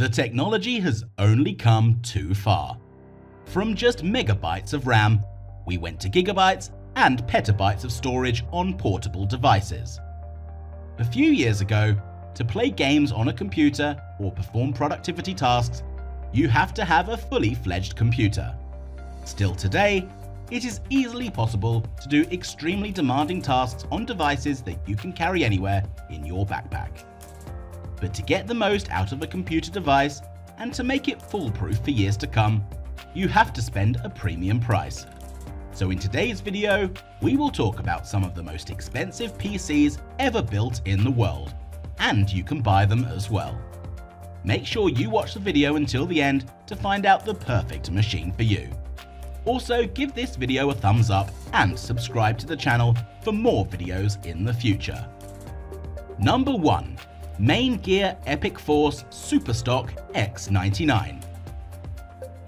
The technology has only come too far. From just megabytes of RAM, we went to gigabytes and petabytes of storage on portable devices. A few years ago, to play games on a computer or perform productivity tasks, you have to have a fully fledged computer. Still today, it is easily possible to do extremely demanding tasks on devices that you can carry anywhere in your backpack. But to get the most out of a computer device and to make it foolproof for years to come, you have to spend a premium price. So in today's video, we will talk about some of the most expensive PCs ever built in the world, and you can buy them as well. Make sure you watch the video until the end to find out the perfect machine for you. Also, give this video a thumbs up and subscribe to the channel for more videos in the future. Number 1. Maingear Epic Force Superstock X99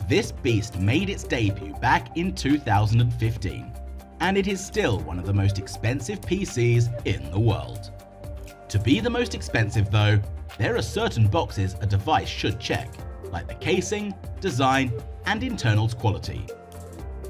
This beast made its debut back in 2015, and it is still one of the most expensive PCs in the world. To be the most expensive though, there are certain boxes a device should check, like the casing, design, and internals quality.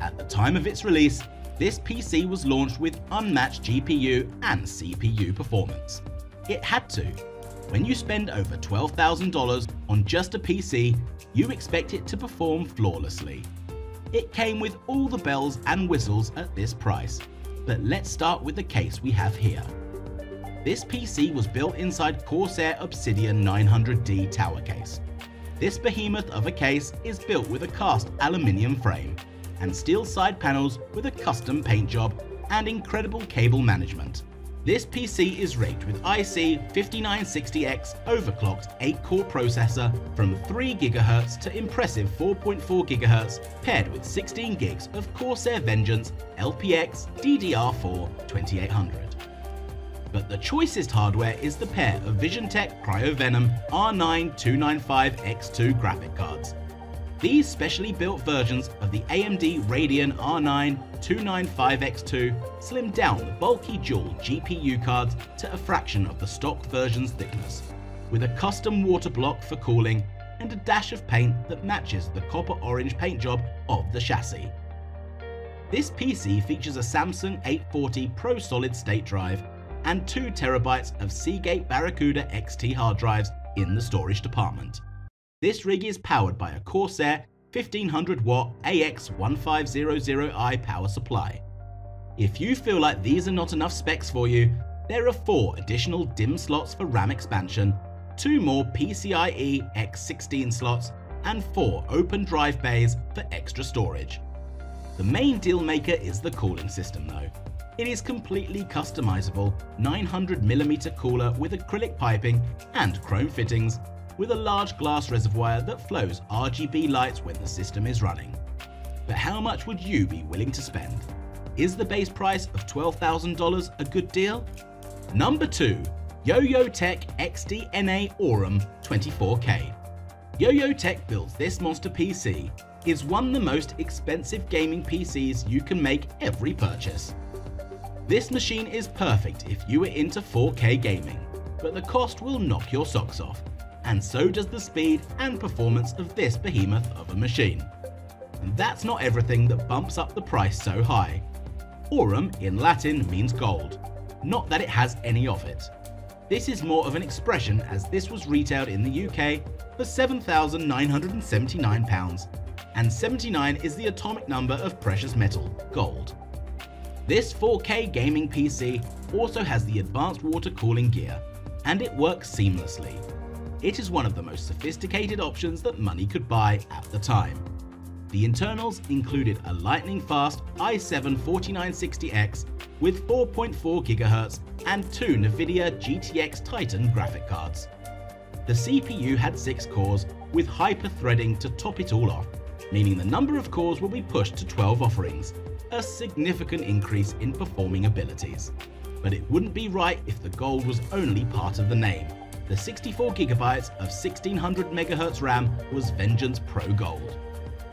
At the time of its release, this PC was launched with unmatched GPU and CPU performance. It had to. When you spend over $12,000 on just a PC, you expect it to perform flawlessly. It came with all the bells and whistles at this price, but let's start with the case we have here. This PC was built inside Corsair Obsidian 900D tower case. This behemoth of a case is built with a cast aluminium frame and steel side panels with a custom paint job and incredible cable management. This PC is rigged with IC5960X overclocked 8-core processor from 3GHz to impressive 4.4GHz paired with 16GB of Corsair Vengeance LPX DDR4 2800 but the choicest hardware is the pair of VisionTek CryoVenom R9 295X2 graphic cards. These specially built versions of the AMD Radeon R9 295X2 slim down the bulky dual GPU cards to a fraction of the stock version's thickness, with a custom water block for cooling and a dash of paint that matches the copper orange paint job of the chassis. This PC features a Samsung 840 Pro solid state drive and 2TB of Seagate Barracuda XT hard drives in the storage department. This rig is powered by a Corsair 1500 watt AX1500i power supply. If you feel like these are not enough specs for you, there are four additional DIMM slots for RAM expansion, two more PCIe X16 slots, and four open drive bays for extra storage. The main deal maker is the cooling system though. It is completely customizable 900mm cooler with acrylic piping and chrome fittings with a large glass reservoir that flows RGB lights when the system is running. But how much would you be willing to spend? Is the base price of $12,000 a good deal? Number 2. Yo-Yo YoYoTech XDNA Aurum 24K Yo-Yo YoYoTech builds this monster PC, is one of the most expensive gaming PCs you can make every purchase. This machine is perfect if you are into 4K gaming, but the cost will knock your socks off and so does the speed and performance of this behemoth of a machine. And that's not everything that bumps up the price so high. Aurum in Latin means gold, not that it has any of it. This is more of an expression as this was retailed in the UK for £7,979 and 79 is the atomic number of precious metal, gold. This 4K gaming PC also has the advanced water cooling gear, and it works seamlessly, it is one of the most sophisticated options that money could buy at the time. The internals included a lightning fast i7-4960X with 4.4 GHz and two NVIDIA GTX Titan graphic cards. The CPU had 6 cores with hyper-threading to top it all off, meaning the number of cores will be pushed to 12 offerings, a significant increase in performing abilities. But it wouldn't be right if the gold was only part of the name the 64GB of 1600MHz RAM was Vengeance Pro Gold.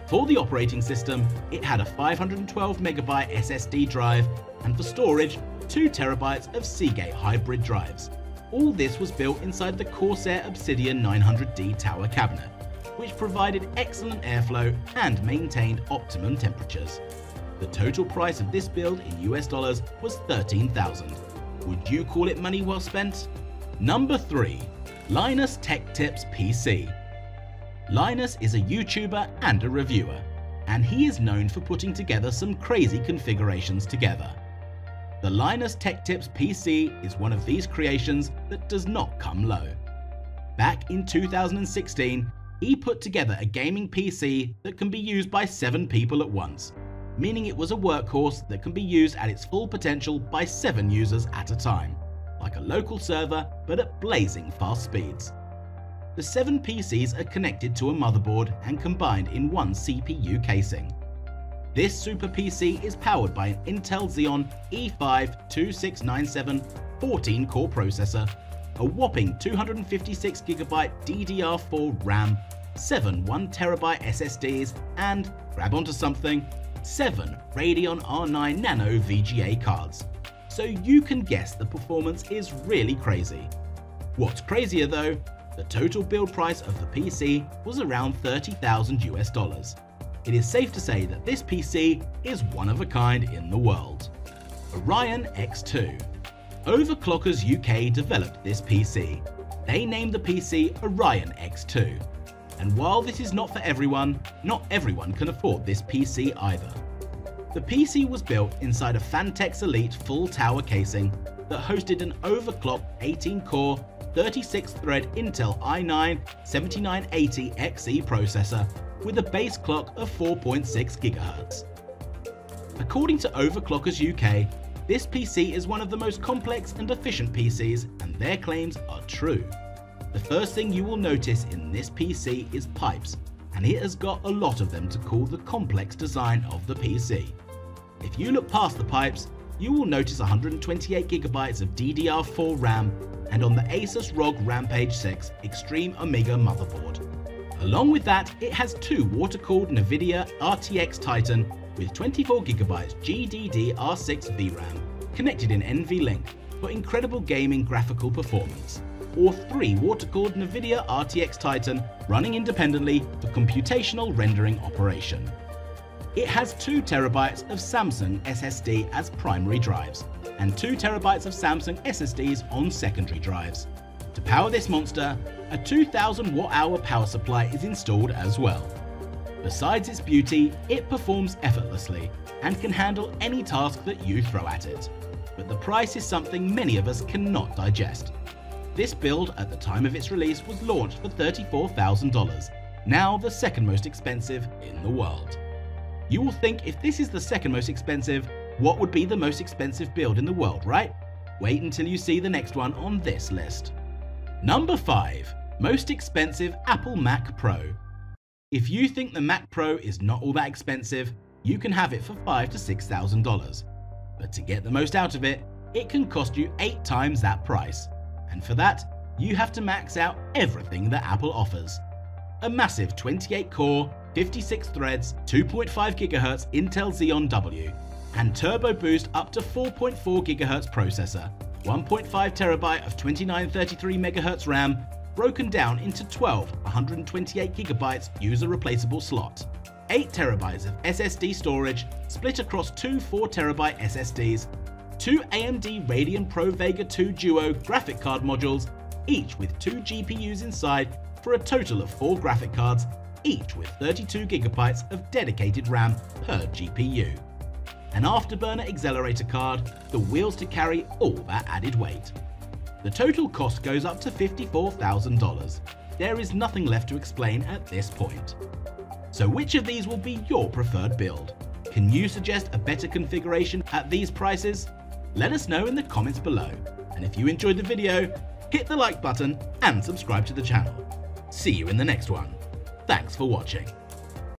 For the operating system, it had a 512MB SSD drive, and for storage, 2TB of Seagate hybrid drives. All this was built inside the Corsair Obsidian 900D tower cabinet, which provided excellent airflow and maintained optimum temperatures. The total price of this build in US dollars was 13,000. Would you call it money well spent? Number 3. Linus Tech Tips PC Linus is a YouTuber and a reviewer, and he is known for putting together some crazy configurations together. The Linus Tech Tips PC is one of these creations that does not come low. Back in 2016, he put together a gaming PC that can be used by 7 people at once, meaning it was a workhorse that can be used at its full potential by 7 users at a time, like a local server but at blazing fast speeds. The 7 PCs are connected to a motherboard and combined in one CPU casing. This Super PC is powered by an Intel Xeon E5-2697 14-core processor, a whopping 256GB DDR4 RAM, 7 1TB SSDs, and, grab onto something, 7 Radeon R9 Nano VGA cards. So you can guess the performance is really crazy. What's crazier though, the total build price of the PC was around 30,000 US dollars it is safe to say that this PC is one of a kind in the world. Orion X2 Overclockers UK developed this PC. They named the PC Orion X2. And while this is not for everyone, not everyone can afford this PC either. The PC was built inside a Phanteks Elite full tower casing that hosted an overclocked 18-core, 36-thread Intel i9 7980XE processor with a base clock of 4.6 GHz. According to Overclockers UK, this PC is one of the most complex and efficient PCs and their claims are true. The first thing you will notice in this PC is pipes and it has got a lot of them to call the complex design of the PC. If you look past the pipes, you will notice 128GB of DDR4 RAM and on the Asus ROG Rampage 6 Extreme Omega motherboard. Along with that, it has two water-cooled NVIDIA RTX Titan with 24GB GDDR6 VRAM connected in NVLink for incredible gaming graphical performance, or three water-cooled NVIDIA RTX Titan running independently for computational rendering operation. It has 2TB of Samsung SSD as primary drives, and 2TB of Samsung SSDs on secondary drives, to power this monster, a 2000 watt hour power supply is installed as well. Besides its beauty, it performs effortlessly and can handle any task that you throw at it. But the price is something many of us cannot digest. This build at the time of its release was launched for $34,000, now the second most expensive in the world. You will think if this is the second most expensive, what would be the most expensive build in the world, right? Wait until you see the next one on this list. Number 5. Most expensive Apple Mac Pro. If you think the Mac Pro is not all that expensive, you can have it for 5 to $6,000. But to get the most out of it, it can cost you 8 times that price. And for that, you have to max out everything that Apple offers. A massive 28 core, 56 threads, 2.5 GHz Intel Xeon W, and Turbo Boost up to 4.4 GHz processor 1.5 terabyte of 2933 MHz RAM broken down into 12 128 GB user replaceable slot, 8 terabytes of SSD storage split across two 4 terabyte SSDs, two AMD Radeon Pro Vega 2 Duo graphic card modules, each with two GPUs inside for a total of 4 graphic cards, each with 32 GB of dedicated RAM per GPU an afterburner accelerator card, the wheels to carry all that added weight. The total cost goes up to $54,000. There is nothing left to explain at this point. So which of these will be your preferred build? Can you suggest a better configuration at these prices? Let us know in the comments below. And if you enjoyed the video, hit the like button and subscribe to the channel. See you in the next one. Thanks for watching.